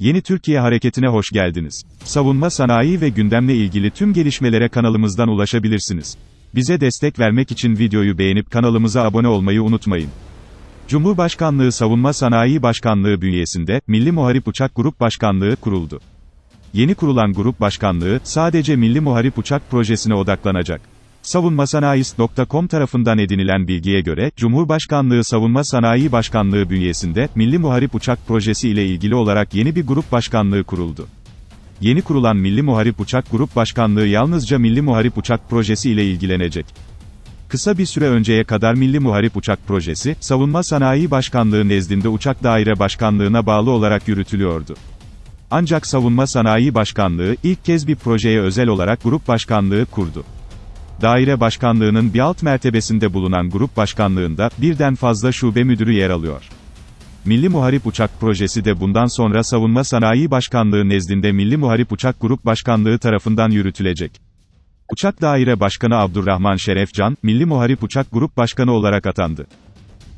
Yeni Türkiye Hareketi'ne hoş geldiniz. Savunma sanayi ve gündemle ilgili tüm gelişmelere kanalımızdan ulaşabilirsiniz. Bize destek vermek için videoyu beğenip kanalımıza abone olmayı unutmayın. Cumhurbaşkanlığı Savunma Sanayi Başkanlığı bünyesinde, Milli Muharip Uçak Grup Başkanlığı kuruldu. Yeni kurulan grup başkanlığı, sadece Milli Muharip Uçak projesine odaklanacak. Savunmasanayist.com tarafından edinilen bilgiye göre, Cumhurbaşkanlığı Savunma Sanayi Başkanlığı bünyesinde, Milli Muharip Uçak Projesi ile ilgili olarak yeni bir grup başkanlığı kuruldu. Yeni kurulan Milli Muharip Uçak Grup Başkanlığı yalnızca Milli Muharip Uçak Projesi ile ilgilenecek. Kısa bir süre önceye kadar Milli Muharip Uçak Projesi, Savunma Sanayi Başkanlığı nezdinde Uçak Daire Başkanlığı'na bağlı olarak yürütülüyordu. Ancak Savunma Sanayi Başkanlığı, ilk kez bir projeye özel olarak grup başkanlığı kurdu. Daire başkanlığının bir alt mertebesinde bulunan grup başkanlığında, birden fazla şube müdürü yer alıyor. Milli Muharip Uçak Projesi de bundan sonra Savunma Sanayi Başkanlığı nezdinde Milli Muharip Uçak Grup Başkanlığı tarafından yürütülecek. Uçak Daire Başkanı Abdurrahman Şerefcan, Milli Muharip Uçak Grup Başkanı olarak atandı.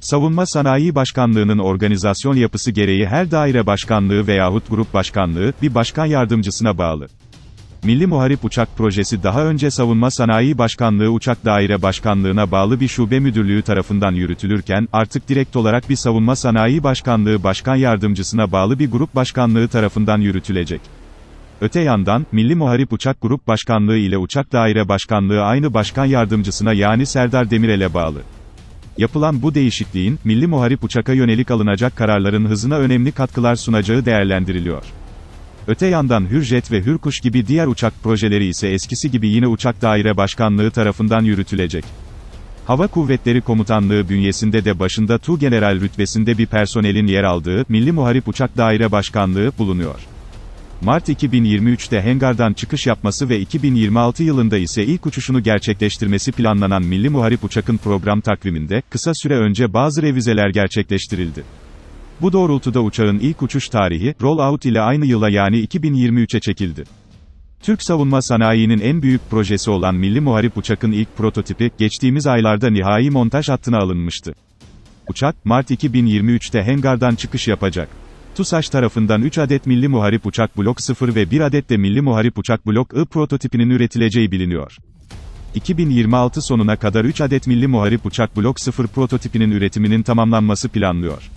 Savunma Sanayi Başkanlığı'nın organizasyon yapısı gereği her daire başkanlığı veyahut grup başkanlığı, bir başkan yardımcısına bağlı. Milli Muharip Uçak Projesi daha önce Savunma Sanayi Başkanlığı Uçak Daire Başkanlığı'na bağlı bir şube müdürlüğü tarafından yürütülürken, artık direkt olarak bir Savunma Sanayi Başkanlığı Başkan Yardımcısına bağlı bir grup başkanlığı tarafından yürütülecek. Öte yandan, Milli Muharip Uçak Grup Başkanlığı ile Uçak Daire Başkanlığı aynı başkan yardımcısına yani Serdar Demirel'e bağlı. Yapılan bu değişikliğin, Milli Muharip Uçak'a yönelik alınacak kararların hızına önemli katkılar sunacağı değerlendiriliyor. Öte yandan Hürjet ve Hürkuş gibi diğer uçak projeleri ise eskisi gibi yine Uçak Daire Başkanlığı tarafından yürütülecek. Hava Kuvvetleri Komutanlığı bünyesinde de başında Tu General rütbesinde bir personelin yer aldığı Milli Muharip Uçak Daire Başkanlığı bulunuyor. Mart 2023'te Hengar'dan çıkış yapması ve 2026 yılında ise ilk uçuşunu gerçekleştirmesi planlanan Milli Muharip Uçak'ın program takviminde, kısa süre önce bazı revizeler gerçekleştirildi. Bu doğrultuda uçağın ilk uçuş tarihi, roll-out ile aynı yıla yani 2023'e çekildi. Türk savunma sanayinin en büyük projesi olan Milli Muharip Uçak'ın ilk prototipi, geçtiğimiz aylarda nihai montaj hattına alınmıştı. Uçak, Mart 2023'te Hengar'dan çıkış yapacak. TUSAŞ tarafından 3 adet Milli Muharip Uçak Blok 0 ve 1 adet de Milli Muharip Uçak Blok I prototipinin üretileceği biliniyor. 2026 sonuna kadar 3 adet Milli Muharip Uçak Blok 0 prototipinin üretiminin tamamlanması planlıyor.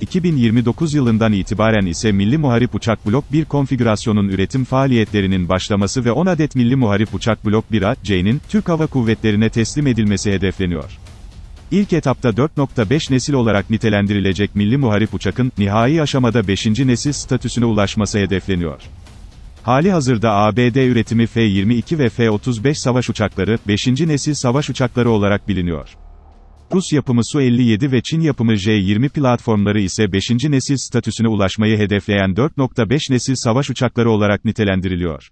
2029 yılından itibaren ise Milli Muharip Uçak Blok 1 konfigürasyonun üretim faaliyetlerinin başlaması ve 10 adet Milli Muharip Uçak Blok 1A, C'nin, Türk Hava Kuvvetleri'ne teslim edilmesi hedefleniyor. İlk etapta 4.5 nesil olarak nitelendirilecek Milli Muharip Uçak'ın, nihai aşamada 5. nesil statüsüne ulaşması hedefleniyor. Hali hazırda ABD üretimi F-22 ve F-35 savaş uçakları, 5. nesil savaş uçakları olarak biliniyor. Rus yapımı Su-57 ve Çin yapımı J-20 platformları ise 5. nesil statüsüne ulaşmayı hedefleyen 4.5 nesil savaş uçakları olarak nitelendiriliyor.